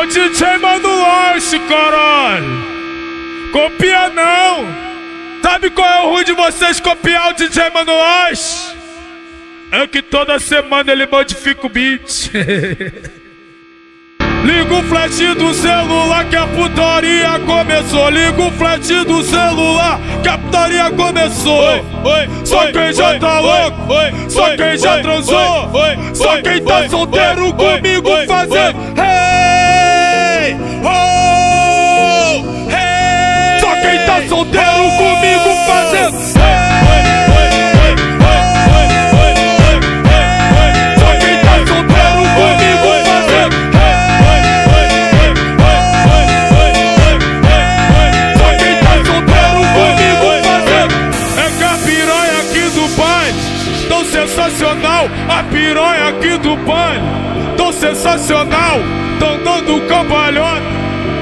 O DJ Mano Loche, caralho. Copia não. Sabe qual é o ruim de vocês copiar o DJ Mano? É que toda semana ele modifica o beat. Liga o flash do celular que a putaria começou. Liga o flash do celular que a putaria começou. Oi, oi, só oi, quem já tá louco, só quem já transou, só quem tá solteiro comigo fazendo. Sensacional, tão dando cambalhota,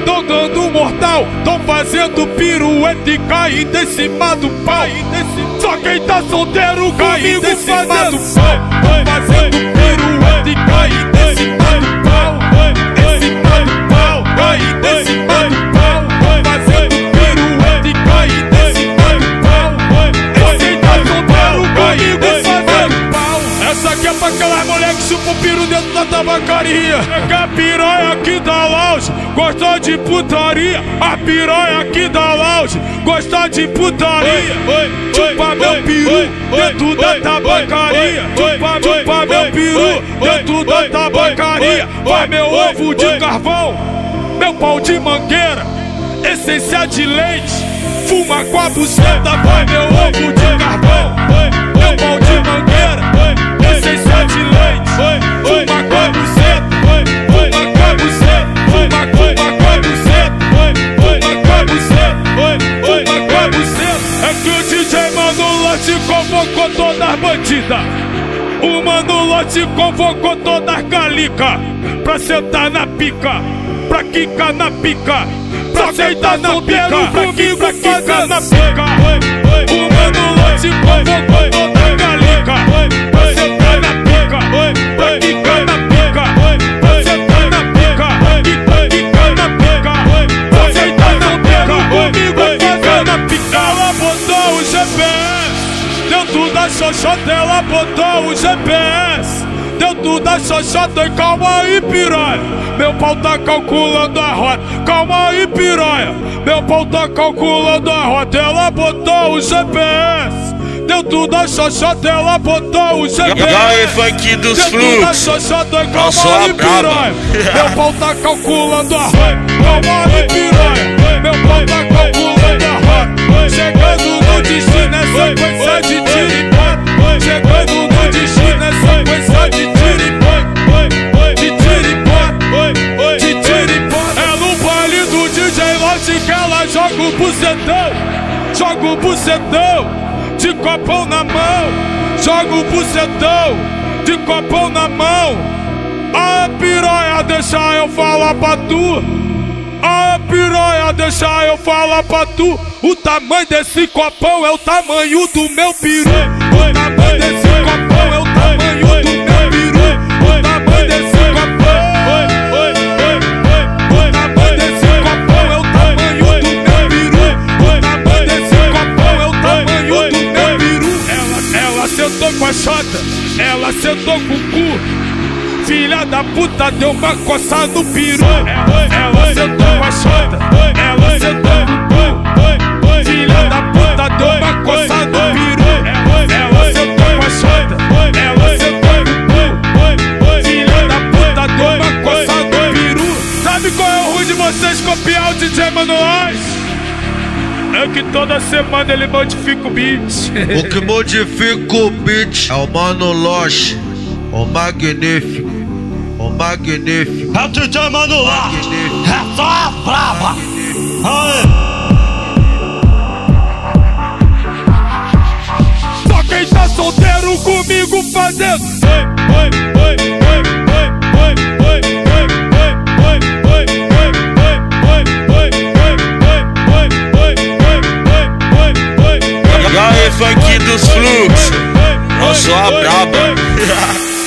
tão dando mortal, tão fazendo pirueta e caindo em cima do pau. Só quem tá solteiro comigo fazendo pau, fazendo pirueta e caindo em cima que chupa o piro dentro da tabacaria. É a piranha aqui da lounge gosta de putaria. A piranha aqui da lounge gosta de putaria. Chupa meu peru dentro da tabacaria. Chupa, chupa meu peru dentro da tabacaria. Vai meu ovo de carvão, meu pau de mangueira, essência de leite. Fuma com a buceta, vai meu ovo de carvão, meu pau de mangueira essência de leite. Que o DJ Mano Lote convocou todas as bandidas. O Mano Lote convocou todas as calica pra sentar na pica, pra quicar na pica, pra sentar na pica, pra quicar na pica. O Mano Lote convocou todas as calica pra sentar na pica, dentro da xoxota, ela botou o GPS. Dentro da xoxota e calma aí piranha. Meu pau tá calculando a rota. Calma aí piranha. Meu pau tá calculando a rota. Ela botou o GPS Dentro da xoxota ela botou o GPS Igual o funk dos fluxos. E calma a aí braba. piranha. Meu pau tá calculando a rota. Calma aí piranha. Meu pau tá calculando a rota Joga o bucetão de copão na mão, joga o bucetão de copão na mão. A piranha, deixa eu falar pra tu. A piranha, deixa eu falar pra tu. O tamanho desse copão é o tamanho do meu peru. O tamanho desse sentou com a chota, ela sentou com o cu. Filha da puta deu uma coça no peru. Ela, ela sentou com a chota, ela sentou É que toda semana ele modifica o beat. O que modifica o beat é o Mano Loche, o magnífico, o magnífico, É o DJ Mano é só a brava. funk dos fluxos. Nós só a braba.